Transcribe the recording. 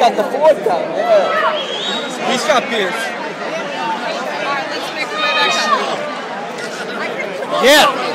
got the fourth guy Yeah. He's got beers. Yeah.